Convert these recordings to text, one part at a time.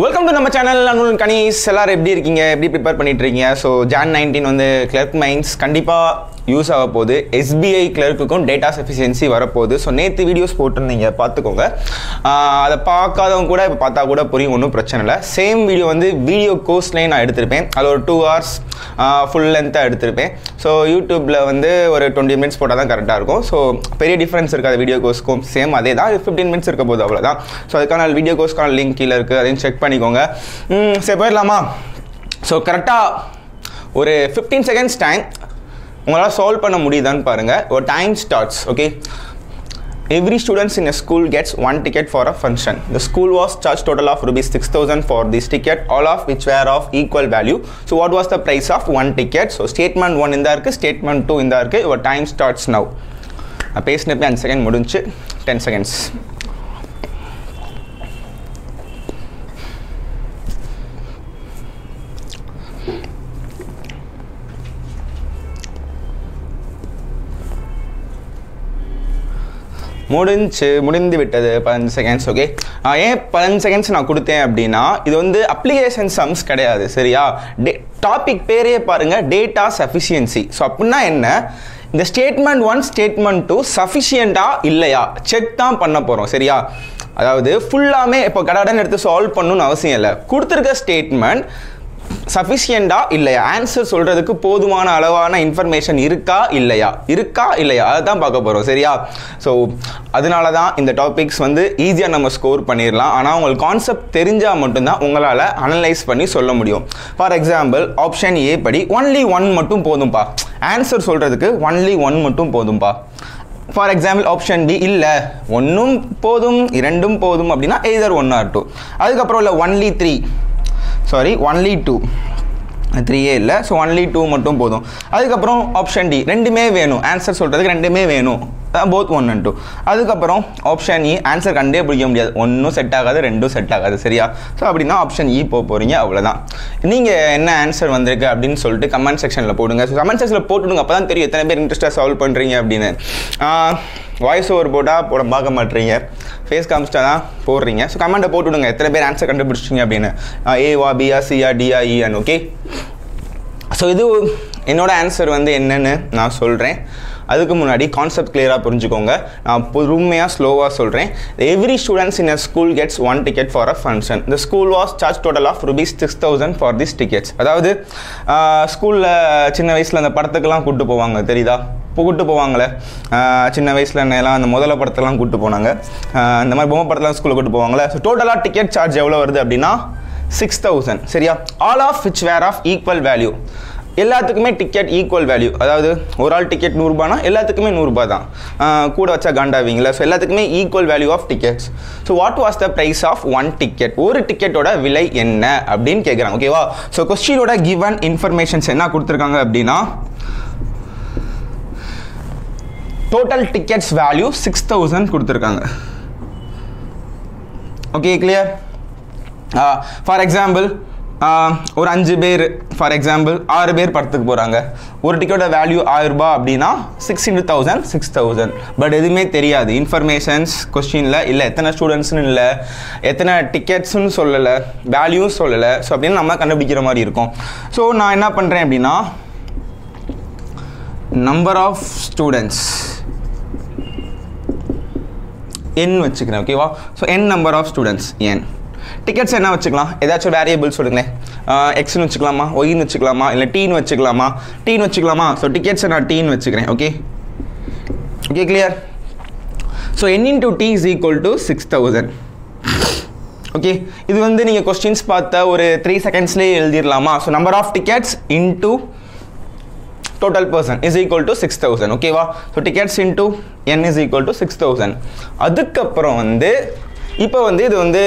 Welcome to நம்ம channel அனுல் கணீஸ் எல்லாரும் எப்படி இருக்கீங்க? எப்படி ப்ரிப்பேர் பண்ணிட்டு இருக்கீங்க? ஸோ ஜான் நைன்டீன் வந்து கிளர்க் மைன்ஸ் கண்டிப்பாக யூஸ் ஆக போகுது. எஸ்பிஐ கிளர்க்குக்கும் டேட்டா சஃபிஷியன்சி வரப்போகுது. ஸோ நேற்று வீடியோஸ் போட்டிருந்தீங்க. பார்த்துக்கோங்க. அதை பார்க்காதவங்க கூட இப்போ பார்த்தா கூட புரியும். ஒன்றும் பிரச்சனை இல்லை. சேம் வீடியோ வந்து வீடியோ கோர்ஸ்லேயும் நான் எடுத்திருப்பேன். அது ஒரு டூ ஹவர்ஸ் ஃபுல் லென்த்தாக எடுத்திருப்பேன். ஸோ யூடியூப்பில் வந்து ஒரு டுவெண்ட்டி மினிட்ஸ் போட்டால் தான் கரெக்டாக இருக்கும். ஸோ பெரிய டிஃப்ரென்ஸ் இருக்காது வீடியோ கோர்ஸ்க்கும் சேம் அதே தான். ஃபிஃப்டீன் மினிட்ஸ் இருக்க போது அவ்வளோதான் ஸோ அதுக்கான வீடியோ கோர்ஸ்க்கான லிங்க் கீழே இருக்குது அதையும் செக் பண்ணிக்கோங்க. சரி போயிடலாமா? ஸோ கரெக்டாக ஒரு ஃபிஃப்டீன் செகண்ட்ஸ் டைம் உங்களால் சால்வ் பண்ண முடியுதான்னு பாருங்கள் ஒரு time starts okay Every students in a school gets one ticket for a function. The school was charged total of rupees 6000 for this ticket, all of which were of equal value. So what was the price of one ticket? So statement 1 இந்த இருக்கு statement 2 இந்த இருக்கு your time starts now. நான் பேசினப்பே அஞ்சு second முடிஞ்சு ten seconds முடிஞ்சு முடிந்து விட்டது பதினஞ்சு செகண்ட்ஸ் ஓகே ஏன் பதினஞ்சு செகண்ட்ஸ் நான் கொடுத்தேன் அப்படின்னா இது வந்து அப்ளிகேஷன் சம்ஸ் கிடையாது சரியா? டே டாபிக் பேரே பாருங்க டேட்டா சஃபிஷியன்சி ஸோ அப்படின்னா என்ன? இந்த ஸ்டேட்மெண்ட் ஒன் ஸ்டேட்மெண்ட் டூ சஃபிஷியண்டா இல்லையா? செக் தான் பண்ண போகிறோம் சரியா? அதாவது ஃபுல்லாமே இப்போ கடடன் எடுத்து சால்வ் பண்ணணும்னு அவசியம் இல்லை. கொடுத்துருக்க ஸ்டேட்மெண்ட் சஃபிஷியண்டா இல்லையா? ஆன்சர் சொல்றதுக்கு போதுமான அளவான இன்ஃபர்மேஷன் இருக்கா? இல்லையா? இருக்கா? இல்லையா? அதை தான் பார்க்க போகிறோம் சரியா? ஸோ அதனால தான் இந்த டாபிக்ஸ் வந்து ஈஸியாக நம்ம ஸ்கோர் பண்ணிடலாம் ஆனால் உங்களுக்கு கான்செப்ட் தெரிஞ்சால் மட்டும்தான் உங்களால் அனலைஸ் பண்ணி சொல்ல முடியும். ஃபார் எக்ஸாம்பிள் ஆப்ஷன் ஏ படி ஒன்லி ஒன் மட்டும் போதும்பா. ஆன்சர் சொல்கிறதுக்கு ஒன்லி ஒன் மட்டும் போதும்பா. ஃபார் எக்ஸாம்பிள் ஆப்ஷன் பி இல்லை. ஒன்றும் போதும் இரண்டும் போதும் அப்படின்னா எய்தர் ஒன் ஆர் டூ அதுக்கப்புறம் இல்லை only three sorry only two த்ரீயே இல்லை. ஸோ ஒன்லி டூ மட்டும் போதும். அதுக்கப்புறம் ஆப்ஷன் டி ரெண்டுமே வேணும். ஆன்சர் சொல்கிறதுக்கு ரெண்டுமே வேணும். போத் ஒன் அண்ட் டூ அதுக்கப்புறம் ஆப்ஷன் இ ஆன்சர் கண்டே பிடிக்க முடியாது. ஒன்றும் செட் ஆகாது ரெண்டும் செட் ஆகாது. சரியா? ஸோ அப்படின்னா ஆப்ஷன் இ e போக போகிறீங்க அவ்வளோதான் நீங்கள் என்ன ஆன்சர் வந்திருக்கு அப்படின்னு சொல்லிட்டு கமெண்ட் செக்ஷனில் போடுங்க. ஸோ கமெண்ட் செக்ஷனில் போட்டுடுங்க. அப்போ தான் தெரியும் எத்தனை பேர் இன்ட்ரெஸ்ட்டாக சால்வ் பண்ணுறீங்க அப்படின்னு. வாய்ஸ் ஓவர் போட்டால் போட பார்க்க மாட்டீங்க. ஃபேஸ் காமிச்சிட்டா தான் போடுறீங்க. ஸோ கமெண்ட்டை போட்டுவிடுங்க எத்தனை பேர் ஆன்சர் கண்டுபிடிச்சிங்க அப்படின்னு. ஏவா பிஆ சிஆ டிஆ இஎன் ஓகே ஸோ இது என்னோடய ஆன்சர் வந்து என்னென்னு நான் சொல்கிறேன் அதுக்கு முன்னாடி கான்செப்ட் கிளியராக புரிஞ்சுக்கோங்க. நான் பொறுமையாக ஸ்லோவாக சொல்கிறேன் every students in a school gets one ticket for a function இந்த school was charge total of rupees six thousand for this tickets அதாவது ஸ்கூலில் சின்ன வயசில் அந்த படத்துக்கெல்லாம் கூப்பிட்டு போவாங்க தெரியுதா? இப்போ கூப்பிட்டு போவாங்களே. சின்ன வயசில் எல்லாம் அந்த முதல்ல படத்தெல்லாம் கூப்பிட்டு போனாங்க. இந்த மாதிரி பொம்மை படத்தெல்லாம் ஸ்கூலில் கூப்பிட்டு போவாங்களே. ஸோ டோட்டலாக டிக்கெட் சார்ஜ் எவ்வளோ வருது அப்படின்னா சிக்ஸ் தௌசண்ட் சரியா? All of which were of equal value எல்லாத்துக்குமே டிக்கெட் ஈக்குவல் வேல்யூ அதாவது ஒரு ஆள் டிக்கெட் நூறுரூபானா எல்லாத்துக்குமே நூறுரூபா தான் கூட வச்சா காண்டாவீங்களா? ஸோ எல்லாத்துக்குமே equal value of tickets so what was the price of one ticket ஒரு டிக்கெட்டோட விலை என்ன? அப்படின்னு கேட்குறாங்க ஓகேவா ஸோ கொஸ்டினோட கிவன் இன்ஃபர்மேஷன்ஸ் என்ன கொடுத்துருக்காங்க அப்படின்னா total tickets value six thousand கொடுத்துருக்காங்க. ஓகே கிளியர் ஃபார் எக்ஸாம்பிள் ஒரு அஞ்சு பேர் ஃபார் எக்ஸாம்பிள் ஆறு பேர் படத்துக்கு போகிறாங்க ஒரு டிக்கெட்டோட வேல்யூ ஆயிரரூபா அப்படின்னா six into thousand six thousand but எதுவுமே தெரியாது. இன்ஃபர்மேஷன்ஸ் கொஸ்டினில் இல்லை. எத்தனை ஸ்டூடெண்ட்ஸ்னு இல்லை. எத்தனை டிக்கெட்ஸ்னு சொல்லலை. வேல்யூவும் சொல்லலை. ஸோ அப்படின்னு நம்ம கண்டுபிடிக்கிற மாதிரி இருக்கும். ஸோ நான் என்ன பண்ணுறேன் அப்படின்னா நம்பர் ஆஃப் ஸ்டூடெண்ட்ஸ் என் வச்சுக்கிறேன் ஓகேவா so N number of students N tickets என்ன வச்சுக்கலாம்? ஏதாச்சும் வேரியபிள் சொல்லுங்களேன். எக்ஸ்னு வச்சுக்கலாமா? ஒயின்னு வச்சுக்கலாமா? இல்லை டீன்னு வச்சுக்கலாமா? டீன்னு வச்சுக்கலாமா? ஸோ டிக்கெட்ஸை நான் டீன்னு வச்சுக்கிறேன். Okay okay clear so N into T is equal to six thousand okay இது வந்து நீங்கள் கொஸ்டின்ஸ் பார்த்த ஒரு த்ரீ செகண்ட்ஸ்லேயே எழுதிடலாமா so number of tickets into total person is equal to 6000 ஓகேவா so tickets into N is equal to six thousand அதுக்கப்புறம் வந்து இப்போ வந்து இது வந்து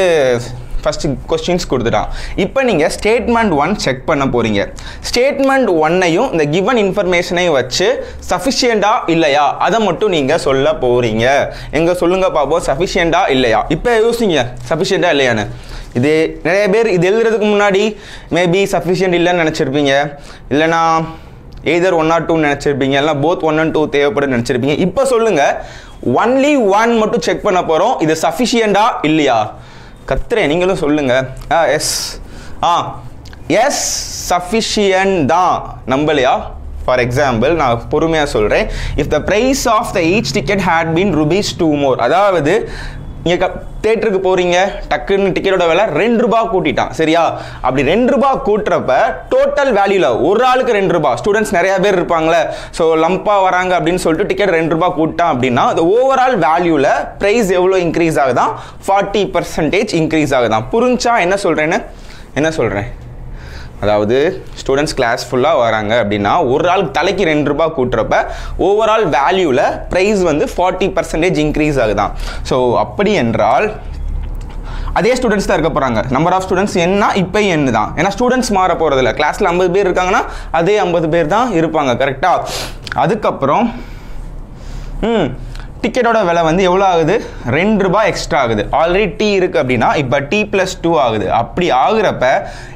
ஃபஸ்ட்டு கொஸ்டின்ஸ் கொடுத்துட்டான் இப்போ நீங்கள் ஸ்டேட்மெண்ட் ஒன் செக் பண்ண போகிறீங்க ஸ்டேட்மெண்ட் ஒன்னையும் இந்த கிவன் இன்ஃபர்மேஷனையும் வச்சு சஃபிஷியண்டா இல்லையா? அதை மட்டும் நீங்கள் சொல்ல போகிறீங்க எங்கே சொல்லுங்க பார்ப்போம் சஃபிஷியண்டா இல்லையா? இப்போ யோசிங்க சஃபிஷியண்டா இல்லையான்னு. இது நிறைய பேர் இது எழுதுறதுக்கு முன்னாடி மேபி சஃபிஷியன்ட் இல்லைன்னு நினச்சிருப்பீங்க. இல்லைனா எய்தர் ஒன் ஆர் டூ நினச்சிருப்பீங்க. இல்லைனா போத் ஒன் அண்ட் டூ தேவைப்படுன்னு நினச்சிருப்பீங்க. இப்போ சொல்லுங்கள் ஒன்லி ஒன் மட்டும் செக் பண்ண போகிறோம் இது சஃபிஷியண்டா இல்லையா? கத்துறேன் நீங்களும் சொல்லுங்கள் ஆ எஸ் ஆ எஸ் சஃபிஷியன்ட் தான். நம்பலையா? ஃபார் எக்ஸாம்பிள் நான் பொறுமையாக சொல்கிறேன் if the price of the each ticket had been rupees two more அதாவது நீங்கள் க தேட்டருக்கு போகிறீங்க டக்குன்னு டிக்கெட்டோட விலை ரெண்டு ரூபா கூட்டிட்டான். சரியா? அப்படி ரெண்டு ரூபா கூட்டுறப்ப டோட்டல் வேல்யூல ஒரு ஆளுக்கு ரெண்டு ரூபா ஸ்டூடெண்ட்ஸ் நிறைய பேர் இருப்பாங்களே. ஸோ லம்பாக வராங்க அப்படின்னு சொல்லிட்டு டிக்கெட் ரெண்டு ரூபா கூட்டான் அப்படின்னா அந்த ஓவரால் வேல்யூவில் ப்ரைஸ் எவ்வளோ இன்க்ரீஸ் ஆகுதான்? ஃபார்ட்டி பர்சன்டேஜ் இன்க்ரீஸ் ஆகுதான். புரிஞ்சா என்ன சொல்கிறேன்னு என்ன சொல்கிறேன் அதாவது ஸ்டூடெண்ட்ஸ் கிளாஸ் ஃபுல்லாக வராங்க அப்படின்னா ஒரு ஆள் தலைக்கு ரெண்டு ரூபாய் கூட்டுறப்ப ஓவரால் வேல்யூவில் ப்ரைஸ் வந்து ஃபார்ட்டி பர்சன்டேஜ் இன்க்ரீஸ் ஆகுதான். ஸோ அப்படி என்றால் அதே ஸ்டூடெண்ட்ஸ் தான் இருக்க போகிறாங்க நம்பர் ஆஃப் ஸ்டூடெண்ட்ஸ் என்ன? இப்போ என்ன தான் ஏன்னா ஸ்டூடெண்ட்ஸ் மாற போகிறதில்ல கிளாஸில் ஐம்பது பேர் இருக்காங்கன்னா அதே ஐம்பது பேர் தான் இருப்பாங்க கரெக்டாக அதுக்கப்புறம் ம் டிக்கெட்டோட விலை வந்து எவ்வளோ ஆகுது? ரெண்டு ரூபாய் எக்ஸ்ட்ரா ஆகுது. ஆல்ரெடி டீ இருக்குது அப்படின்னா இப்போ டீ ப்ளஸ் டூ ஆகுது. அப்படி ஆகுறப்ப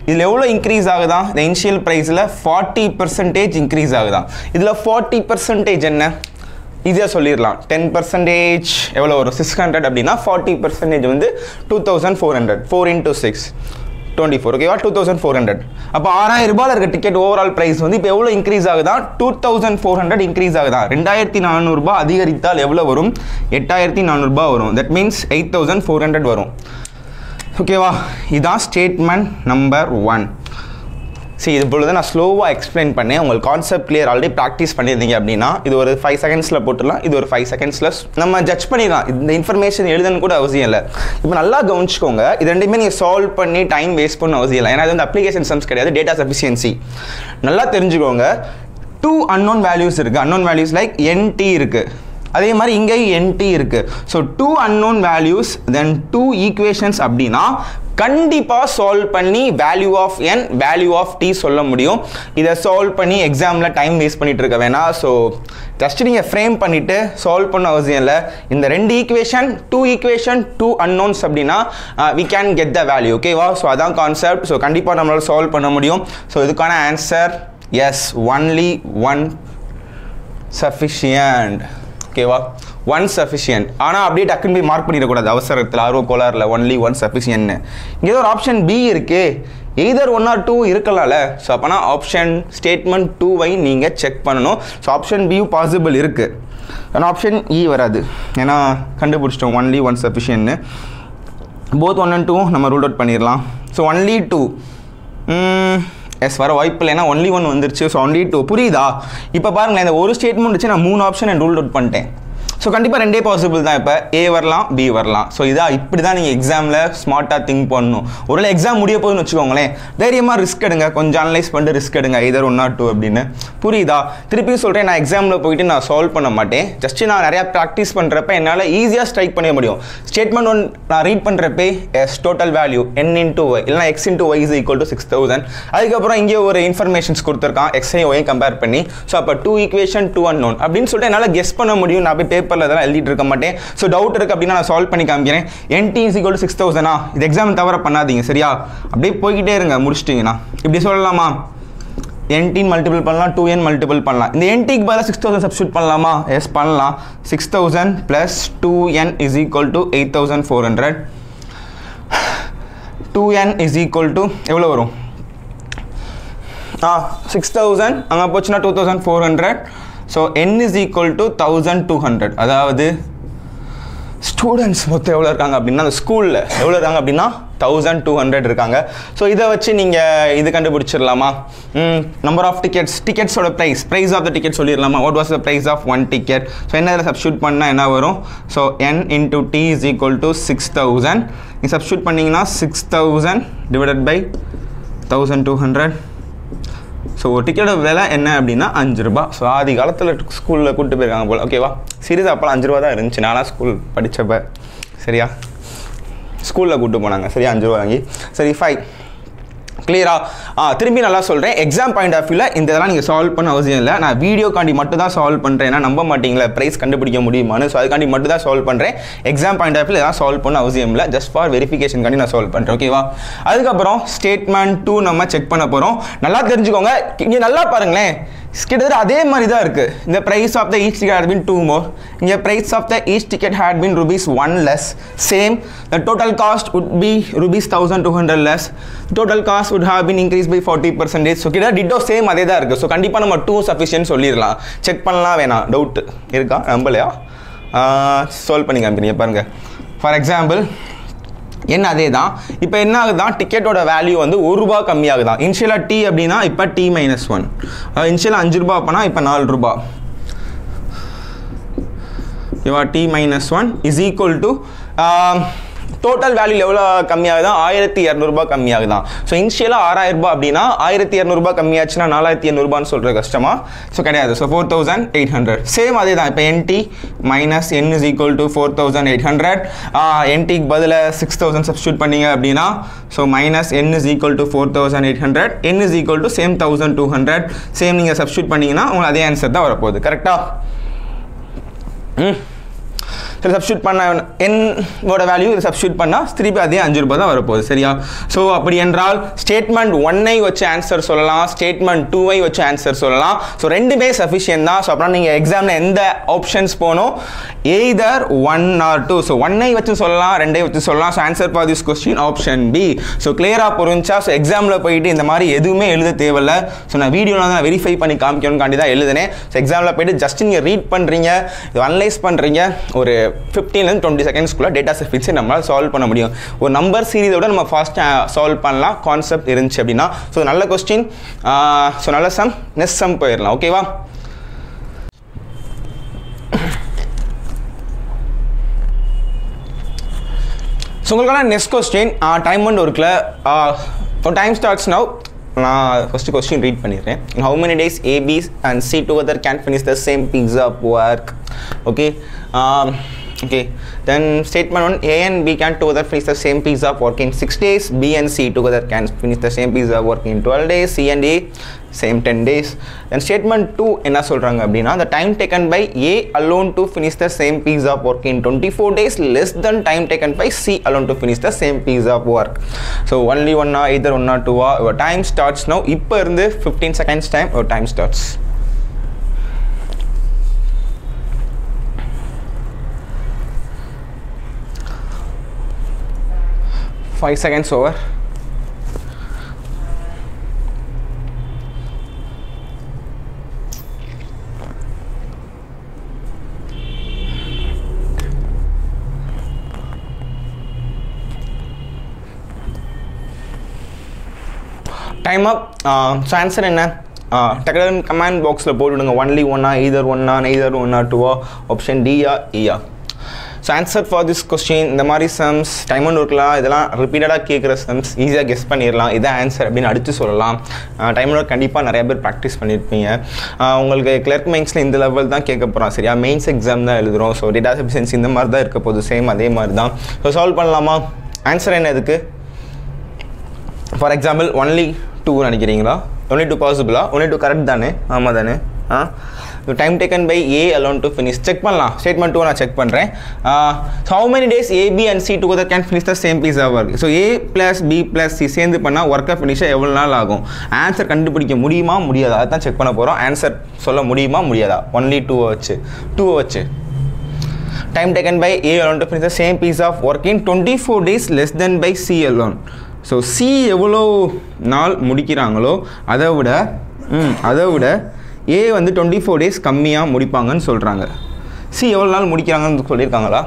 இதில் எவ்வளோ இன்க்ரீஸ் ஆகுதான் இந்த இனிஷியல் ப்ரைஸில் ஃபார்ட்டி பர்சன்டேஜ் இன்க்ரீஸ் ஆகுதான் இதில் ஃபார்ட்டி பர்சன்டேஜ் என்ன? ஈஸியாக சொல்லிடலாம். டென் பர்சன்டேஜ் எவ்வளோ வரும்? சிக்ஸ் ஹண்ட்ரட் அப்படின்னா ஃபார்ட்டி பர்சன்டேஜ் வந்து two thousand four hundred four into six twenty four ஓகேவா டூ தௌசண்ட் ஃபோர் ஹண்ட்ரட் அப்போ ஆறாயிரம் ரூபாயில் இருக்க டிக்கெட் ஓவரால் ப்ரைஸ் வந்து இப்போ எவ்வளோ இன்க்ரீஸ் ஆகுதா? Two thousand four hundred increase ஆகுதா? ரெண்டாயிரத்தி நானூறுரூபா அதிகரித்தால் எவ்வளோ வரும்? எட்டாயிரத்தி நானூறுரூபா வரும். That means eight thousand four hundred வரும். ஓகேவா இதுதான் ஸ்டேட்மெண்ட் நம்பர் ஒன் ஸோ இது பொழுது நான் ஸ்லோவாக எக்ஸ்பிளைன் பண்ணேன். உங்களுக்கு கான்செப்ட் கிளியர் ஆல்ரெடி ப்ராக்டிஸ் பண்ணியிருந்தீங்க அப்படின்னா இது ஒரு ஃபைவ் செகண்ட்ஸில் போட்டுடலாம். இது ஒரு ஃபைவ் செகண்ட்ஸில் நம்ம ஜட்ஜ் பண்ணிடலாம். இந்த இன்ஃபர்மேஷன் எழுதணும் கூட அவசியம் இல்லை. இப்போ நல்லா கவனிச்சுக்கோங்க. இது ரெண்டுமே நீங்கள் சால்வ் பண்ணி டைம் வேஸ்ட் பண்ண அவசியம் இல்லை. ஏன்னா இது வந்து அப்ளிகேஷன் சம்ஸ் கிடையாது டேட்டா சஃபிஷியன்சி நல்லா தெரிஞ்சுக்கோங்க. டூ அன்னோன் வேல்யூஸ் இருக்குது unknown values like N T இருக்குது அதே மாதிரி இங்கேயும் என்டி இருக்குது so two unknown values then two equations அப்படின்னா கண்டிப்பாக சால்வ் பண்ணி value of N value of T சொல்ல முடியும். இதை சால்வ் பண்ணி எக்ஸாமில் டைம் வேஸ்ட் பண்ணிட்டு இருக்க வேணாம். ஸோ ஜஸ்ட் நீங்கள் ஃப்ரேம் பண்ணிவிட்டு சால்வ் பண்ண அவசியம் இல்லை. இந்த ரெண்டு equation two equation two unknowns அப்படின்னா we can get the value ஓகேவா ஸோ அதான் கான்செப்ட் ஸோ கண்டிப்பாக நம்மளால் சால்வ் பண்ண முடியும். ஸோ இதுக்கான answer is only one sufficient ஓகேவா ஒன் சஃபிஷியன்ட் ஆனால் அப்படியே டக்குன்னு போய் மார்க் பண்ணிடக்கூடாது. அவசரத்தில் ஆர்வ கோளாறில் ஒன்லி ஒன் சஃபிஷியன்ட்னு இங்கே ஒரு ஆப்ஷன் பி இருக்கு. எய்தர் ஒன் ஆர் டூ இருக்கலாம்ல. ஸோ அப்போனா ஆப்ஷன் ஸ்டேட்மெண்ட் டூவை நீங்கள் செக் பண்ணணும். ஸோ ஆப்ஷன் பியும் பாசிபிள் இருக்குது ஆனால் ஆப்ஷன் இ வராது. ஏன்னா கண்டுபிடிச்சிட்டோம். ஒன்லி ஒன் சஃபிஷியன்னு போத் ஒன் அண்ட் டூ நம்ம ரூல் அவுட் பண்ணிடலாம். ஸோ ஒன்லி டூ எஸ் வர வாய்ப்பு இல்லை ஏன்னா ஒன்லி ஒன் வந்துருச்சு. ஸோ ஒன்லி டூ புரியுதா? இப்போ பாருங்களேன் இந்த ஒரு ஸ்டேட்மெண்ட் வச்சு நான் மூணு ஆப்ஷன் ரூல் அவுட் பண்ணிட்டேன். ஸோ கண்டிப்பாக ரெண்டே பாசிபிள் தான் இப்போ. ஏ வரலாம் பி வரலாம். ஸோ இதாக இப்படி தான் நீங்கள் எக்ஸாமில் ஸ்மார்ட்டாக திங்க் பண்ணணும். ஒருவேளை எக்ஸாம் முடிய போகுதுன்னு வச்சுக்கோங்களேன் தைரியமாக ரிஸ்க் எடுங்க. கொஞ்சம் அனலைஸ் பண்ணிட்டு ரிஸ்க் எடுங்க. இதர் ஒன் ஆர் டூ அப்படின்னு. புரியுதா? திருப்பியும் சொல்கிறேன் நான் எக்ஸாமில் போயிட்டு நான் சால்வ் பண்ண மாட்டேன். ஜஸ்ட் நான் நிறையா ப்ராக்டிஸ் பண்ணுறப்ப என்னால் ஈஸியாக ஸ்ட்ரைக் பண்ண முடியும். ஸ்டேட்மெண்ட் ஒன் நான் read பண்ணுறப்பே is total value N into Y இல்லைனா X into Y is equal to six thousand அதுக்கப்புறம் இங்கே ஒரு இன்ஃபர்மேஷன்ஸ் கொடுத்துருக்கான். எக்ஸையும் ஒய் கம்பேர் பண்ணி. ஸோ அப்போ two equation two unknown அப்படின்னு சொல்லிட்டு என்னால் கெஸ் பண்ண முடியும். நான் போய் பேப்பரில் அதெல்லாம் எழுதிட்டு இருக்க மாட்டேன். ஸோ டவுட் இருக்குது அப்படின்னா நான் சால்வ் பண்ணி காமிக்கிறேன். N T is to six தௌசண்டா இது எக்ஸாம் தவிர பண்ணாதீங்க சரியா? அப்படியே போய்கிட்டே இருங்க முடிச்சிட்டிங்கண்ணா இப்படி சொல்லலாமா? என்டின் மல்டிபிள் பண்ணலாம் டூ என் மல்டிபிள் பண்ணலாம். இந்த என்டிக்கு பதிலாக சிக்ஸ் தௌசண்ட் சப்ஸ்டியூட் பண்ணலாமா? எஸ் பண்ணலாம். Six thousand plus two N is equal to eight thousand four hundred two N is equal to எவ்வளோ வரும்? ஆ சிக்ஸ் தௌசண்ட் அங்கே போச்சுன்னா two thousand four hundred so N is equal to thousand two hundred அதாவது students மொத்தம் எவ்வளோ இருக்காங்க அப்படின்னா அந்த ஸ்கூலில் எவ்வளோ இருக்காங்க அப்படின்னா தௌசண்ட் டூ ஹண்ட்ரட் இருக்காங்க. ஸோ இதை வச்சு நீங்கள் இது கண்டுபிடிச்சிடலாமா? Number of tickets டிக்கெட்ஸோட price price of the ticket சொல்லிடலாமா? What was the price of one ticket so என்ன இதில் சப்ஸ்டியூட் பண்ணால் என்ன வரும்? So N into T is equal to six thousand நீங்கள் சப்ஸ்டியூட் பண்ணிங்கன்னா six thousand divided by thousand two hundred so ஒரு டிக்கெட்டோட விலை என்ன அப்படின்னா அஞ்சு ரூபா ஸோ ஆதி காலத்தில் ஸ்கூலில் கூப்பிட்டு போயிருக்காங்க போல். ஓகேவா சிறிது அப்போலாம் அஞ்சு ரூபா தான் இருந்துச்சு. நானாக ஸ்கூல் படித்தப்ப சரியா? ஸ்கூலில் கூப்பிட்டு போனாங்க. சரியா? அஞ்சு ரூபா வாங்கி. சரி ஃபைவ் கிளியரா ஆ? திரும்பி நல்லா சொல்கிறேன் எக்ஸாம் பாயிண்ட் ஆஃப் வியூவில் இந்த இதெல்லாம் நீங்கள் சால்வ் பண்ண அவசியம் இல்லை. நான் வீடியோக்காண்டி மட்டும் தான் சால்வ் பண்ணுறேன் ஏன்னா நம்ப மாட்டீங்களா ப்ரைஸ் கண்டுபிடிக்க முடியுமான்னு. ஸோ அதுக்காண்டி மட்டும் தான் சால்வ் பண்ணுறேன் எக்ஸாம் பாயிண்ட் ஆஃப் வியூவில் இதெல்லாம் சால்வ் பண்ண அவசியம் இல்லை. ஜஸ்ட் ஃபார் வெரிஃபிகேஷன்காண்டி நான் சால்வ் பண்ணுறேன் ஓகேவா அதுக்கப்புறம் ஸ்டேட்மெண்ட் டூ நம்ம செக் பண்ண போகிறோம் நல்லா தெரிஞ்சுக்கோங்க. இங்கே நல்லா பாருங்களேன். கிட்டத்தட்ட அதே மாதிரி தான் இருக்குது இந்த price of the each ticket had been two more இங்கே price of the each ticket had been rupees one less same the total cost would be rupees thousand two hundred less total cost would have been increased by forty percentage so கிட்ட ditto same அதே தான் இருக்குது so கண்டிப்பாக நம்ம two sufficient சொல்லிடலாம். Check பண்ணலாம் வேணாம். Doubt இருக்கா? நம்பலையா? சால்வ் பண்ணி காமிக்கிறீங்க பாருங்கள் ஃபார் எக்ஸாம்பிள் என்ன அதே தான் இப்போ என்ன ஆகுதான் டிக்கெட்டோட வேல்யூ வந்து ஒரு ரூபா கம்மியாகுதான் இனிஷியலாக டி அப்படின்னா இப்போ டி மைனஸ் ஒன் இனிஷியலாக அஞ்சு ரூபா அப்போனா இப்போ நாலு ரூபா இவா T minus one is equal to total value எவ்வளோ கம்மியாகுதான் ஆயிரத்தி இரநூறுபா கம்மியாகுதான். ஸோ இனிஷியலாக ஆறாயிரம் ரூபாய் அப்படின்னா ஆயிரத்தி இரநூறுபா கம்மியாச்சுன்னா நாலாயிரத்தி இரநூறுபான்னு சொல்கிற கஷ்டமா? ஸோ கிடையாது. So four thousand eight hundred same அதே தான் இப்போ N T minus N is equal to four thousand eight hundred என்டிக்கு பதிலாக சிக்ஸ் தௌசண்ட் சப்ஸ்டியூட் பண்ணீங்க அப்படின்னா so minus N is equal to four thousand eight hundred N is equal to same thousand two hundred same நீங்கள் substitute பண்ணீங்கன்னா உங்களுக்கு அதே answer தான் வரப்போகுது. கரெக்டாக ம். இதில் சப்ஸ்டியூட் பண்ண என்னோட வேல்யூ இதை சப்ஸ்டியூட் பண்ணால் திருப்பி அதே அஞ்சு ரூபாய் தான் வரப்போகுது சரியா? ஸோ அப்படி என்றால் ஸ்டேட்மெண்ட் ஒன்னை வச்சு ஆன்சர் சொல்லலாம் ஸ்டேட்மெண்ட் டூவை வச்சு ஆன்சர் சொல்லலாம். ஸோ ரெண்டுமே சஃபிஷியன் தான். ஸோ அப்புறம் நீங்கள் எக்ஸாமில் எந்த ஆப்ஷன்ஸ் போகணும்? Either one or two so ஒன்னை வச்சு சொல்லலாம் ரெண்டை வச்சு சொல்லலாம். So answer for this question option B so கிளியராக புரிஞ்சா ஸோ எக்ஸாமில் போயிட்டு இந்த மாதிரி எதுவுமே எழுத தேவையில்ல. ஸோ நான் வீடியோவில் தான் வெரிஃபை பண்ணி காமிக்கணும்காண்டி தான் எழுதுனேன். ஸோ எக்ஸாமில் போயிட்டு ஜஸ்ட் நீங்கள் ரீட் பண்ணுறீங்க இது அனலைஸ் பண்ணுறீங்க ஒரு ஃபிஃப்டீன்லேருந்து டுவெண்ட்டி செகண்ட்ஸ்க்குள்ளே டேட்டா செஃபிக்ஸை நம்மளால் சால்வ் பண்ண முடியும். ஒரு நம்பர் சீரீஸோட நம்ம ஃபாஸ்ட்டாக சால்வ் பண்ணலாம். கான்செப்ட் இருந்துச்சு அப்படின்னா. ஸோ நல்ல கொஸ்டின் ஸோ நல்ல சம் நெக்ஸ்ட் சம் போயிடலாம். ஓகேவா ஸோ உங்களுக்கான நெக்ஸ்ட் கொஸ்டின் டைம் ஒன் இருக்குல்ல ஒரு டைம் ஸ்டார்ட்ஸ் நவ் நான் ஃபஸ்ட்டு கொஸ்டின் ரீட் பண்ணிடுறேன். How many days A B's and C together can finish the same piece of work okay okay then statement one a and b can together finish the same piece of work in 6 days b and c together can finish the same piece of work in 12 days c and a same 10 days then statement 2 என்ன சொல்றாங்க அப்படின்னா the time taken by a alone to finish the same piece of work in 24 days less than time taken by c alone to finish the same piece of work so only one or either one or two or your time starts now இப்போ இருந்து 15 seconds time your time starts 5 seconds over. Time up so answer என்ன? டக்குனு comment பாக்ஸில் போட்டுவிடுங்க only ஒன்னா ether ஒன்னா neither ஒன்னா டூவா ஆப்ஷன் டியா இயா so answer for this question இந்த மாதிரி சம்ஸ் டைமண்ட் ஒர்க்லாம் இதெல்லாம் ரிப்பீட்டடாக கேட்குற சம்ஸ் ஈஸியாக கெஸ் பண்ணிடலாம். இதான் ஆன்சர் அப்படின்னு அடித்து சொல்லலாம். டைமண்ட் ஒர்க் கண்டிப்பாக நிறைய பேர் ப்ராக்டிஸ் பண்ணியிருப்பீங்க உங்களுக்கு கிளர்க் மெயின்ஸில் இந்த லெவல் தான் கேட்க போகிறோம் சரியா? மெயின்ஸ் எக்ஸாம் தான் எழுதுகிறோம் ஸோ டேட்டா சஃபிஷியன்சி இந்த மாதிரி தான் இருக்க போகுது சேம் அதே மாதிரி தான். ஸோ சால்வ் பண்ணலாமா? ஆன்சர் என்ன இதுக்கு? ஃபார் எக்ஸாம்பிள் ஒன்லி டூ நினைக்கிறீங்களா? ஒன்லி டூ பாசிபிளா ஒன்லி டூ கரெக்ட் தானே? ஆமாம் தானே? ஆ? Time taken by A alone to finish check பண்ணலாம். ஸ்டேட்மெண்ட் டூ நான் செக் பண்ணுறேன் how many days A B and C together can finish the same piece of work so A plus B plus C சேர்ந்து பண்ணால் ஒர்க்கை ஃபினிஷாக எவ்வளோ நாள் ஆகும்? Answer கண்டுபிடிக்க முடியுமா? முடியாதா? அதுதான் செக் பண்ண போகிறோம் ஆன்சர் சொல்ல முடியுமா? முடியாதா? ஒன்லி டூ வச்சு. டூ வச்சு. Time taken by A alone to finish the same piece of work in 24 days less than by C alone. So C எவ்வளோ நாள் முடிக்கிறாங்களோ அதை விட ம் அதை விட ஏ வந்து டுவெண்ட்டி ஃபோர் டேஸ் கம்மியாக முடிப்பாங்கன்னு சொல்கிறாங்க சி எவ்வளோ நாள் முடிக்கிறாங்கன்னு சொல்லியிருக்காங்களா?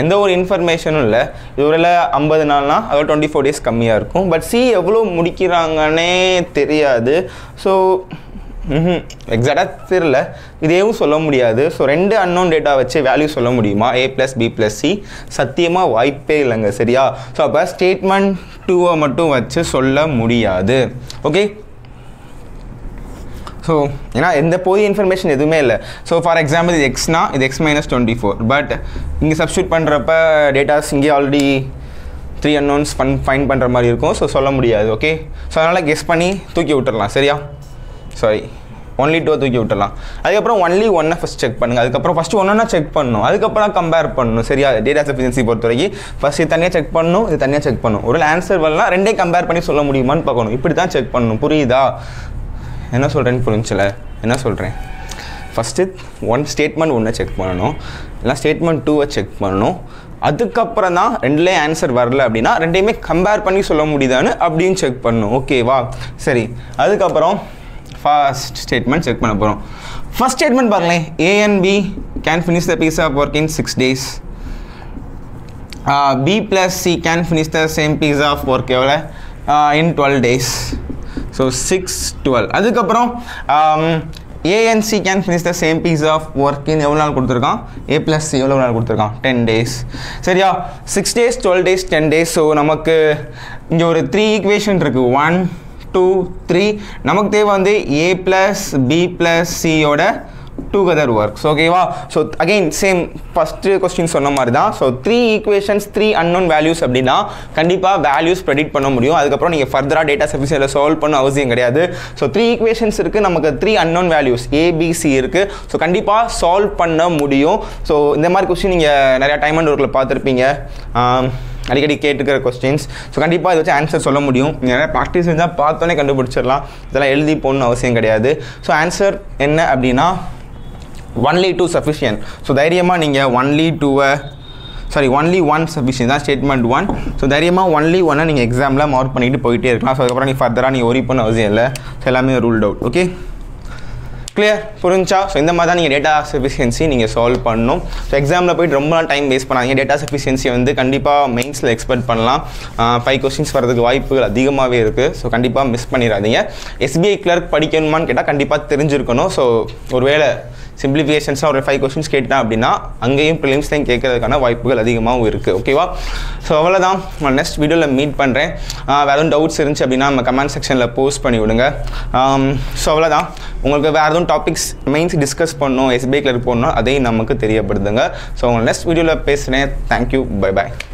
எந்த ஒரு இன்ஃபர்மேஷனும் இல்லை. இதுவரையில் ஐம்பது நாள்னா அதாவது டுவெண்ட்டி ஃபோர் டேஸ் கம்மியாக இருக்கும். பட் சி எவ்வளோ முடிக்கிறாங்கன்னே தெரியாது. ஸோ எக்ஸாக்டாக தெரில இதையும் சொல்ல முடியாது. ஸோ ரெண்டு அன்னோன் டேட்டா வச்சு வேல்யூ சொல்ல முடியுமா? A plus B plus C சத்தியமாக வாய்ப்பே இல்லைங்க. சரியா? ஸோ அப்போ ஸ்டேட்மெண்ட் டூவை மட்டும் வச்சு சொல்ல முடியாது. ஓகே ஸோ ஏன்னா எந்த போதிய இன்ஃபர்மேஷன் எதுவுமே இல்லை. ஸோ ஃபார் எக்ஸாம்பிள் இது எக்ஸ்னா இது X minus twenty four but இங்கே சப்ஸ்டியூட் பண்ணுறப்ப டேட்டாஸ் இங்கே ஆல்ரெடி த்ரீ அன்னோன்ஸ் ஃபன் ஃபைன் பண்ணுற மாதிரி இருக்கும். ஸோ சொல்ல முடியாது ஓகே ஸோ அதனால் கெஸ் பண்ணி தூக்கி விட்டுடலாம் சரியா? சாரி ஒன்லி டூ தூக்கி விட்டுலாம் அதுக்கப்புறம் ஒன்லி ஒன்னை ஃபஸ்ட் செக் பண்ணுங்கள் அதுக்கப்புறம் ஃபஸ்ட்டு ஒன்றுனா செக் பண்ணணும் அதுக்கப்புறம் கம்பேர் பண்ணணும் சரியா? டேட்டா சஃபிஷியன்சி பொறுத்த வரைக்கும் ஃபஸ்ட் இது தனியாக செக் பண்ணணும் இது தனியாக செக் பண்ணணும் ஒரு ஆன்சர் வரலாம் ரெண்டே கம்பேர் பண்ணி சொல்ல முடியுமான்னு பார்க்கணும். இப்படி தான் செக் பண்ணணும் புரியுதா? என்ன சொல்கிறேன்னு புரிஞ்சல? என்ன சொல்கிறேன் ஃபஸ்ட்டு ஒன் ஸ்டேட்மெண்ட் ஒன்றை செக் பண்ணணும். இல்லை ஸ்டேட்மெண்ட் டூவை செக் பண்ணணும். அதுக்கப்புறம் தான் ரெண்டுலேயும் ஆன்சர் வரல அப்படின்னா ரெண்டையுமே கம்பேர் பண்ணி சொல்ல முடியுதான்னு அப்படின்னு செக் பண்ணணும். ஓகேவா சரி. அதுக்கப்புறம் ஃபர்ஸ்ட் ஸ்டேட்மெண்ட் செக் பண்ண போகிறோம் ஃபர்ஸ்ட் ஸ்டேட்மெண்ட் பாருங்களேன். A and B can finish the piece of work in six days B plus C can finish the same piece of work எவ்வளோ in twelve days so six twelve அதுக்கப்புறம் A and C can finish the same piece of work எவ்வளோ நாள் கொடுத்துருக்கான்? A plus C எவ்வளோ நாள் கொடுத்துருக்கான்? Ten days சரியா? Six days twelve days ten days so நமக்கு இங்கே ஒரு த்ரீ ஈக்குவேஷன் இருக்குது ஒன் டூ த்ரீ நமக்கு தேவை வந்து ஏ ப்ளஸ் பி ப்ளஸ் சியோட டுகெதர் ஒர்க்ஸ் ஓகேவா so again same first question சொன்ன மாதிரி தான் so three equations three unknown values அப்படின்னா கண்டிப்பாக வேல்யூஸ் ப்ரெடிக்ட் பண்ண முடியும். அதுக்கப்புறம் நீங்கள் ஃபர்தராக டேட்டா சஃபிஷியில் சால்வ் பண்ண அவசியம் கிடையாது. ஸோ த்ரீ ஈக்குவேஷன்ஸ் இருக்குது நமக்கு three unknown values A B C இருக்குது ஸோ கண்டிப்பாக சால்வ் பண்ண முடியும். ஸோ இந்த மாதிரி கொஸ்டின் நீங்கள் நிறையா டைம் அண்ட் ஒர்க்கில் பார்த்துருப்பீங்க. அடிக்கடி கேட்டுக்கிற கொஸ்டின்ஸ் ஸோ கண்டிப்பாக இதை வச்சு ஆன்சர் சொல்ல முடியும். நிறையா ப்ராக்டிஸ் இருந்தால் பார்த்தோன்னே கண்டுபிடிச்சிடலாம். இதெல்லாம் எழுதி போகணுன்னு அவசியம் கிடையாது. ஸோ ஆன்சர் என்ன அப்படின்னா ஒன்லி டூ சஃபிஷியன்ட் ஸோ தைரியமாக நீங்கள் ஒன்லி டூவை சாரி ஒன்லி ஒன் சஃபிஷியன் தான் ஸ்டேட்மெண்ட் ஒன் ஸோ தைரியமாக ஒன்லி ஒன்னை நீங்கள் எக்ஸாமில் மார்க் பண்ணிட்டு போயிட்டே இருக்கலாம். ஸோ அதுக்கப்புறம் நீ ஃபர்தராக நீ ஒரி பண்ண அவசியம் இல்லை. ஸோ எல்லாமே ரூல்ட் அவுட் ஓகே கிளியர் புரிஞ்சா? ஸோ இந்த மாதிரி தான் நீங்கள் டேட்டா சஃபிஷியன்சி நீங்கள் சால்வ் பண்ணணும் ஸோ எக்ஸாமில் போயிட்டு ரொம்ப நாள் டைம் வேஸ்ட் பண்ணாதீங்க. டேட்டா சஃபிஷியன்சி வந்து கண்டிப்பாக மெயின்ஸில் எக்ஸ்பெக்ட் பண்ணலாம். ஃபைவ் கொஸ்டின்ஸ் வரதுக்கு வாய்ப்புகள் அதிகமாகவே இருக்குது ஸோ கண்டிப்பாக மிஸ் பண்ணிடாதீங்க. எஸ்பிஐ கிளர்க் படிக்கணுமான்னு கேட்டால் கண்டிப்பாக தெரிஞ்சிருக்கணும். ஸோ ஒருவேளை சிம்பிளிஃபிகேஷன்ஸாக ஒரு ஃபைவ் கொஸ்டின்ஸ் கேட்டேன் அப்படின்னா அங்கேயும் ப்ரிலிம்ஸ்லையும் கேட்கறதுக்கான வாய்ப்புகள் அதிகமாகவும் இருக்குது ஓகேவா ஸோ அவ்வளோதான் நான் நெக்ஸ்ட் வீடியோவில் மீட் பண்ணுறேன் வேறு எதுவும் டவுட்ஸ் இருந்துச்சு அப்படின்னா நம்ம கமெண்ட் செக்ஷனில் போஸ்ட் பண்ணி விடுங்க. ஸோ அவ்வளோதான் உங்களுக்கு வேறு எதுவும் டாபிக்ஸ் மெயின்ஸ் டிஸ்கஸ் பண்ணணும் எஸ்பிஐ கிளர் போடணும் அதையும் நமக்கு தெரியப்படுதுங்க ஸோ உங்களை நெக்ஸ்ட் வீடியோவில் பேசுகிறேன் தேங்க்யூ பை பாய்